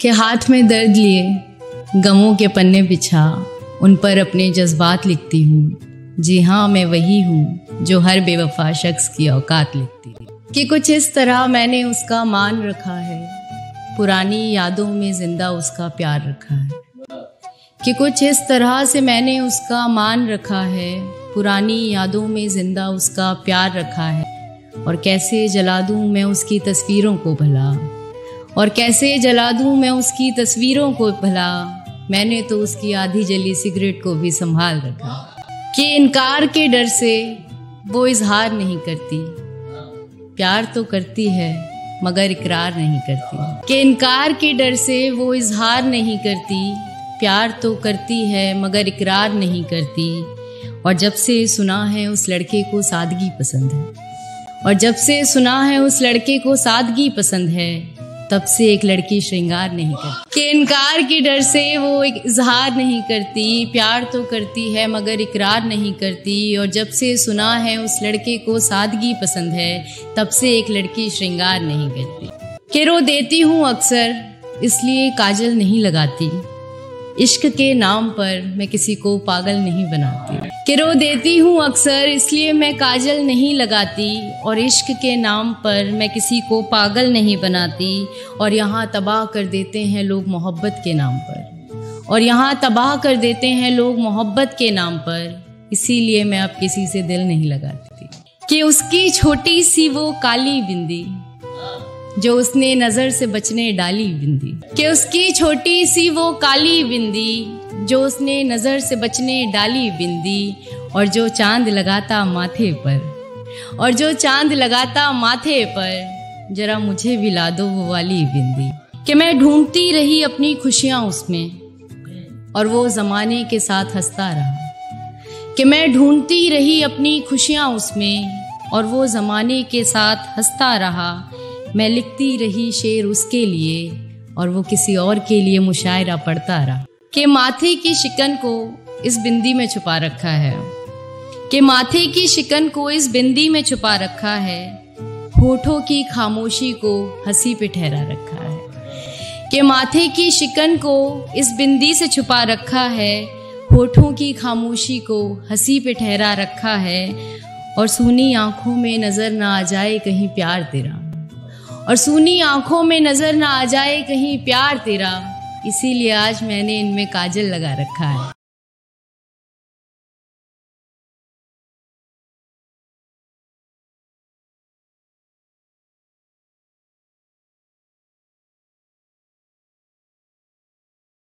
के हाथ में दर्द लिए, गमों के पन्ने बिछा, उन पर अपने जज्बात लिखती हूँ। जी हाँ मैं वही हूँ जो हर बेवफा शख्स की औकात लिखती हूँ। कि कुछ इस तरह मैंने उसका मान रखा है, पुरानी यादों में ज़िंदा उसका प्यार रखा है। कि कुछ इस तरह से मैंने उसका मान रखा है, पुरानी यादों में ज़िंदा उसका प्यार रखा है, और कैसे जला दूँ मैं उसकी तस्वीरों को भला। और कैसे जला दूँ मैं उसकी तस्वीरों को भला? मैंने तो उसकी आधी जली सिगरेट को भी संभाल रखा। कि इनकार के डर से वो इजहार नहीं करती। प्यार तो करती है, मगर इकरार नहीं करती। कि इनकार के डर से वो इजहार नहीं करती। प्यार तो करती है, मगर इकरार नहीं करती। और जब से सुना है उस लड़के को सादगी पसंद है। और जब से सुना है उस लड़के को सादगी पसंद है तब से एक लड़की श्रृंगार नहीं करती। के इनकार के डर से वो एक इजहार नहीं करती, प्यार तो करती है, मगर इकरार नहीं करती। और जब से सुना है उस लड़के को सादगी पसंद है, तब से एक लड़की श्रृंगार नहीं करती। के रो देती हूँ अक्सर, इसलिए काजल नहीं लगाती। इश्क के नाम पर मैं किसी को पागल नहीं बनाती। कि रो देती हूँ अक्सर, इसलिए मैं काजल नहीं लगाती और इश्क के नाम पर मैं किसी को पागल नहीं बनाती। और यहाँ तबाह कर देते हैं लोग मोहब्बत के नाम पर। और यहाँ तबाह कर देते हैं लोग मोहब्बत के नाम पर, इसीलिए मैं अब किसी से दिल नहीं लगाती। कि उसकी छोटी सी वो काली बिंदी जो उसने नज़र से बचने डाली बिंदी कि उसकी छोटी सी वो काली बिंदी जो उसने नज़र से बचने डाली बिंदी और जो चाँद लगाता माथे पर। और जो चाँद लगाता माथे पर, जरा मुझे भी ला दो वो वाली बिंदी कि मैं ढूंढती रही अपनी खुशियाँ उसमें, और वो जमाने के साथ हंसता रहा। कि मैं ढूंढती रही अपनी खुशियाँ उसमें, और वो जमाने के साथ हंसता रहा। मैं लिखती रही शेर उसके लिए, और वो किसी और के लिए मुशायरा पढ़ता रहा। के माथे की शिकन को इस बिंदी में छुपा रखा है। के माथे की शिकन को इस बिंदी में छुपा रखा है। होठों की खामोशी को हँसी पे ठहरा रखा है। के माथे की शिकन को इस बिंदी से छुपा रखा है। होठों की खामोशी को हँसी पे ठहरा रखा है। और सुनी आँखों में नज़र ना आ जाए कहीं प्यार तेरा। और सुनी आँखों में नज़र ना आ जाए कहीं प्यार तेरा। इसीलिए आज मैंने इनमें काजल लगा रखा है।